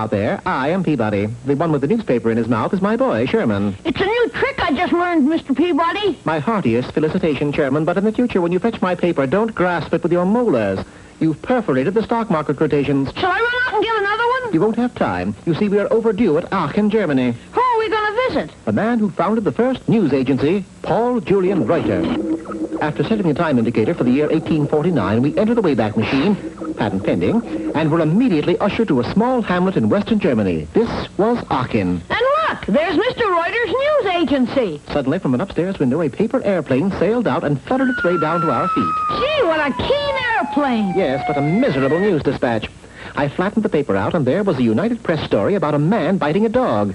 Hi, I'm Peabody. The one with the newspaper in his mouth is my boy, Sherman. It's a new trick I just learned, Mr. Peabody. My heartiest felicitation, Sherman, but in the future, when you fetch my paper, don't grasp it with your molars. You've perforated the stock market quotations. Shall I run out and get another one? You won't have time. You see, we are overdue at Aachen, Germany. Who are we going to visit? The man who founded the first news agency, Paul Julius Reuter. After setting the time indicator for the year 1849, we entered the Wayback Machine, patent pending, and were immediately ushered to a small hamlet in western Germany. This was Aachen. And look, there's Mr. Reuter's news agency. Suddenly, from an upstairs window, a paper airplane sailed out and fluttered its way down to our feet. Gee, what a keen airplane. Yes, but a miserable news dispatch. I flattened the paper out, and there was a United Press story about a man biting a dog.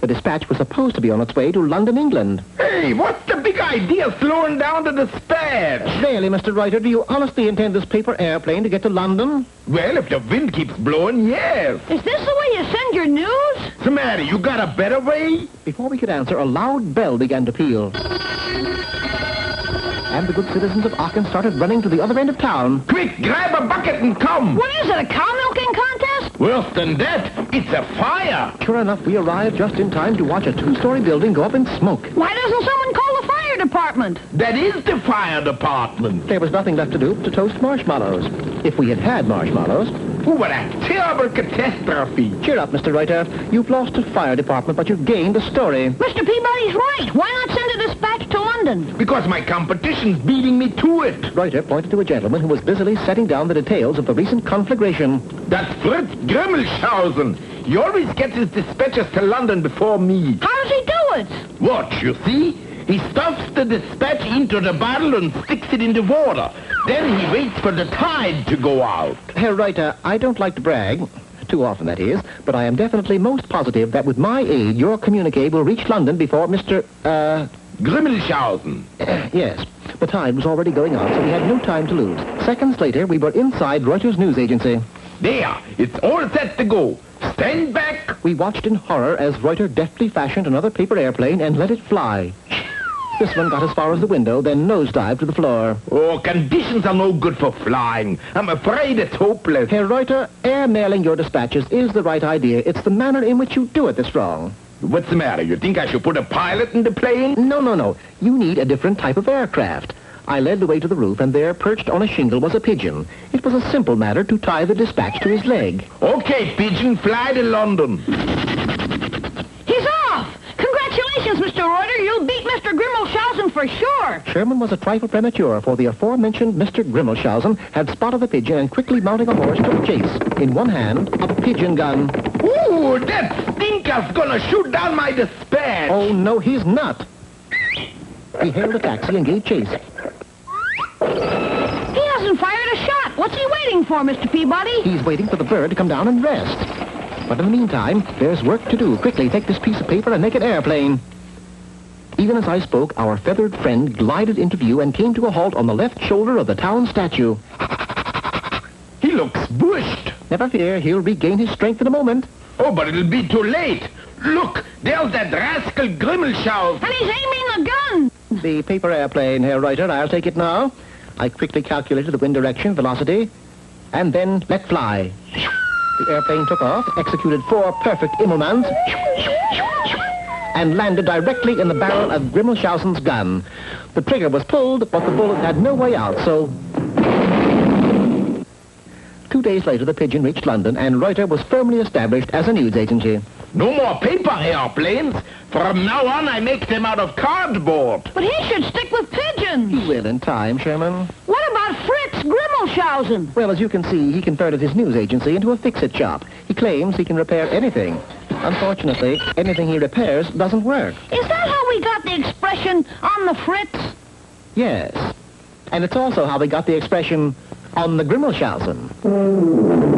The dispatch was supposed to be on its way to London, England. Hey, what the big idea slowing down to the dispatch? Really, Mr. Reuter, do you honestly intend this paper airplane to get to London? Well, if the wind keeps blowing, yes. Is this the way you send your news? What's the matter? You got a better way? Before we could answer, a loud bell began to peal. And the good citizens of Aachen started running to the other end of town. Quick, grab a bucket and come. What is it, a cow milking contest? Worse than that, it's a fire. Sure enough, we arrived just in time to watch a two-story building go up in smoke. Why doesn't someone call the fire department? That is the fire department. There was nothing left to do but to toast marshmallows. If we had had marshmallows. Oh, what a terrible catastrophe. Cheer up, Mr. Reuter. You've lost a fire department, but you've gained a story. Mr. Peabody's right. Why not send a dispatch to London? Because my competition's beating me to it. Reuter pointed to a gentleman who was busily setting down the details of the recent conflagration. That's Fritz Grimmelshausen. He always gets his dispatches to London before me. How does he do it? Watch, you see? He stuffs the dispatch into the bottle and sticks it in the water. Then he waits for the tide to go out. Herr Reuter, I don't like to brag, too often that is, but I am definitely most positive that with my aid, your communique will reach London before Mr., uh, Grimmelshausen. yes. The tide was already going out, so we had no time to lose. Seconds later, we were inside Reuters news agency. There, it's all set to go. Stand back. We watched in horror as Reuter deftly fashioned another paper airplane and let it fly. This one got as far as the window, then nosedived to the floor. Oh, conditions are no good for flying. I'm afraid it's hopeless. Herr Reuter, air mailing your dispatches is the right idea. It's the manner in which you do it that's wrong. What's the matter? You think I should put a pilot in the plane? No, no, no. You need a different type of aircraft. I led the way to the roof, and there, perched on a shingle, was a pigeon. It was a simple matter to tie the dispatch to his leg. Okay, pigeon, fly to London. He's off! Congratulations, Mr. Reuter. You'll beat Mr. Grimmelshausen for sure. Sherman was a trifle premature, for the aforementioned Mr. Grimmelshausen had spotted the pigeon and quickly mounting a horse took chase. In one hand, a pigeon gun. Ooh, that stinker's gonna shoot down my dispatch. Oh, no, he's not. He hailed a taxi and gave chase. He hasn't fired a shot. What's he waiting for, Mr. Peabody? He's waiting for the bird to come down and rest. But in the meantime, there's work to do. Quickly, take this piece of paper and make an airplane. Even as I spoke, our feathered friend glided into view and came to a halt on the left shoulder of the town statue. He looks bushed. Never fear, he'll regain his strength in a moment. Oh, but it'll be too late. Look, there's that rascal Grimmelshausen. And he's aiming the gun. The paper airplane, Herr Reuter. I'll take it now. I quickly calculated the wind direction, velocity, and then let fly. The airplane took off, executed four perfect Immelmanns, and landed directly in the barrel of Grimmelshausen's gun. The trigger was pulled, but the bullet had no way out, so... Two days later, the pigeon reached London, and Reuter was firmly established as a news agency. No more paper airplanes. From now on, I make them out of cardboard. But he should stick with pigeons. He will in time, Sherman. What about Fritz Grimmelshausen? Well, as you can see, he converted his news agency into a fix-it shop. He claims he can repair anything. Unfortunately, anything he repairs doesn't work. Is that how we got the expression on the Fritz? Yes. And it's also how they got the expression on the Grimmelshausen.